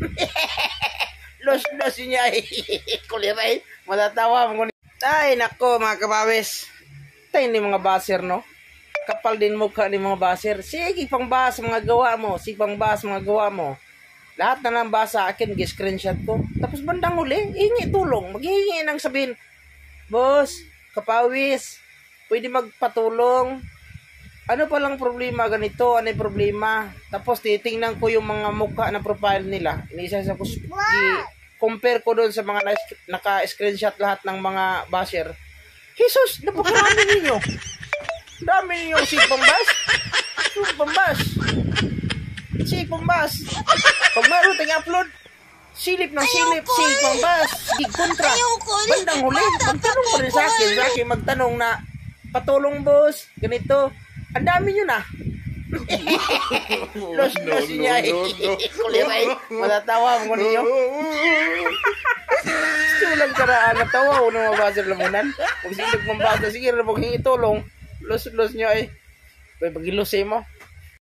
Los-los niya. Kuliray. Matatawa. Ay, nako mga kabawis. Tayo ni mga baser, no? Kapal din mukha ni mga baser. Sige, pang bas mga gawa mo. Sige, pang bas mga gawa mo. Lahat na lang basa akin, gi-screenshot ko. Tapos bandang uli, hingi tulong. Maghihingi ng sabihin, Boss, kapawis, pwede magpatulong. Ano pa lang problema ganito? Ano yung problema? Tapos titingnan ko yung mga mukha na profile nila. Inisa sa ko, compare ko doon sa mga na- naka-screenshot lahat ng mga basher. Jesus, napakarami ninyo. Dami ninyo si Pambas. Si Pambas. Si Pambas. Pag meron tayong upload, silip ng silip si Pambas. Di kontra. Bandang huli, magtanong pa rin sa akin. Sa akin magtanong na, patulong boss, ganito. Ang dami nyo na. los, los niya eh. Kuliray. Matatawa mo ninyo. Sulang karaan na tawa. Unang mabasa lamunan. Kung silip mong basa, sige na pag hingi tulong. Los, los niya eh. Pwede pag mo.